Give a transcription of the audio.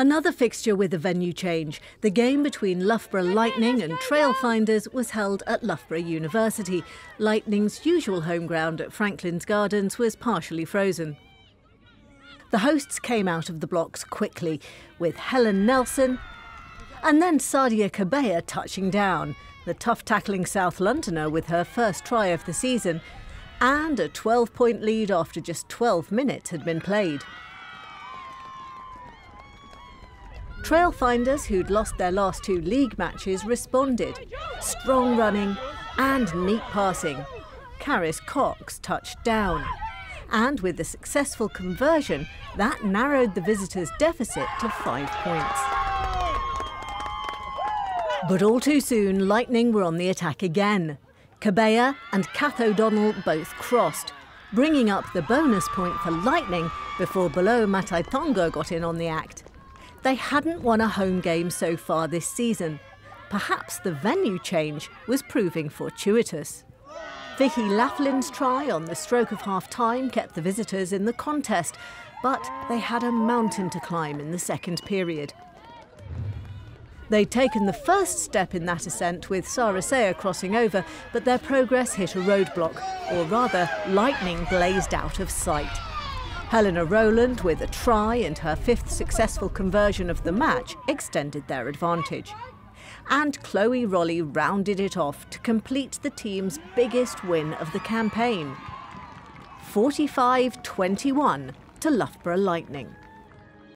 Another fixture with a venue change. The game between Loughborough Lightning and Trailfinders was held at Loughborough University. Lightning's usual home ground at Franklin's Gardens was partially frozen. The hosts came out of the blocks quickly, with Helen Nelson and then Sadia Kabeya touching down, the tough tackling South Londoner with her first try of the season, and a 12 point lead after just 12 minutes had been played. Trailfinders, who'd lost their last two league matches, responded. Strong running and neat passing. Caris Cox touched down. And with the successful conversion, that narrowed the visitors' deficit to five points. But all too soon, Lightning were on the attack again. Kabeya and Kath O'Donnell both crossed, bringing up the bonus point for Lightning before below Mataitongo got in on the act. They hadn't won a home game so far this season. Perhaps the venue change was proving fortuitous. Vicky Laughlin's try on the stroke of half time kept the visitors in the contest, but they had a mountain to climb in the second period. They'd taken the first step in that ascent with Sarasea crossing over, but their progress hit a roadblock, or rather, lightning blazed out of sight. Helena Rowland, with a try and her fifth successful conversion of the match, extended their advantage. And Chloe Rolly rounded it off to complete the team's biggest win of the campaign 45 21 to Loughborough Lightning.